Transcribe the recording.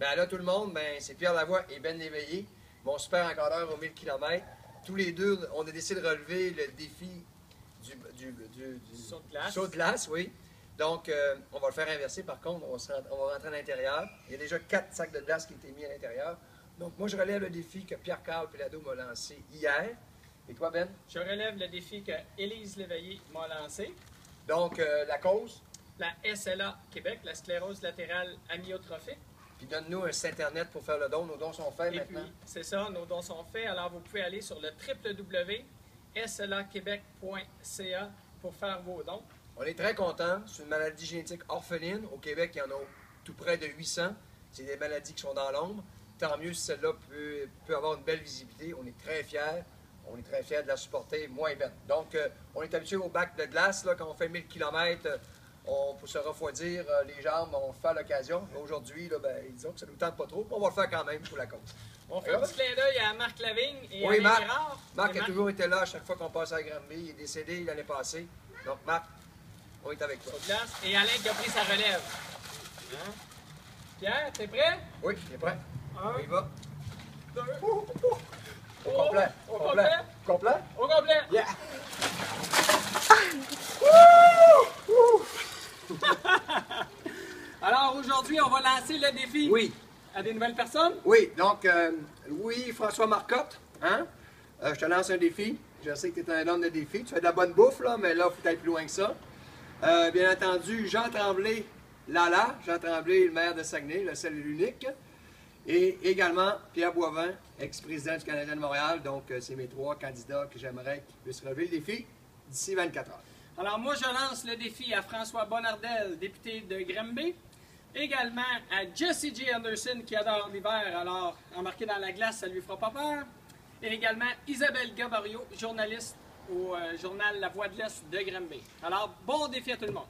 Ben là, tout le monde, ben, c'est Pierre Lavoie et Ben Léveillé, mon super encadreur au 1000 km. Tous les deux, on a décidé de relever le défi du, du, du- du- Saut de glace. saut de glace, oui. Donc, euh, on va le faire inverser par contre. On, se on va rentrer à l'intérieur. Il y a déjà quatre sacs de glace qui ont été mis à l'intérieur. Donc, moi, je relève le défi que Pierre-Carl Pelado m'a lancé hier. Et toi, Ben? Je relève le défi que Élise Léveillé m'a lancé. Donc, euh, la cause, La SLA Québec, la sclérose latérale amyotrophique. Puis donne-nous un site Internet pour faire le don. Nos dons sont faits Et maintenant. c'est ça, nos dons sont faits. Alors, vous pouvez aller sur le www.slaquebec.ca pour faire vos dons. On est très contents. C'est une maladie génétique orpheline. Au Québec, il y en a tout près de 800. C'est des maladies qui sont dans l'ombre. Tant mieux si celle-là peut, peut avoir une belle visibilité. On est très fiers. On est très fiers de la supporter, moi et Ben. Donc, euh, on est habitué au bac de glace. Là, quand on fait 1000 km, on peut se refroidir euh, les jambes, on fait l'occasion. Mais Aujourd'hui, ben, disons que ça ne nous tente pas trop. On va le faire quand même pour la cause. On fait un petit clin d'œil à Marc Lavigne et Oui, à Marc. Gérard. Marc Et a toujours été là à chaque fois qu'on passe à Granby. Il est décédé l'année passée. Donc, Marc, on est avec toi. Et Alain qui a pris sa relève. Hein? Pierre, t'es prêt? Oui, il est prêt. Un, On y va. deux, Au complet. Au complet. complet. Complet? au complet. Yeah! Alors aujourd'hui, on va lancer le défi Oui, à des nouvelles personnes. oui. Donc, euh, Louis-François Marcotte, hein? Euh, je te lance un défi. Je sais que tu es un homme de défi. Tu fais de la bonne bouffe, là, mais là, il faut être plus loin que ça. Euh, bien entendu, Jean Tremblay, Lala, Jean Tremblay, le maire de Saguenay, le seul et l'unique. Et également Pierre Boivin, ex-président du Canadien de Montréal. Donc, euh, c'est mes trois candidats que j'aimerais qu'ils puissent relever le défi d'ici 24 heures. Alors moi, je lance le défi à François Bonnardel, député de Granby. Également à Jesse J. Anderson, qui adore l'hiver, alors embarquer dans la glace, ça lui fera pas peur. Et également Isabelle Gabario, journaliste au euh, journal La Voix de l'Est de Granby. Alors, bon défi à tout le monde.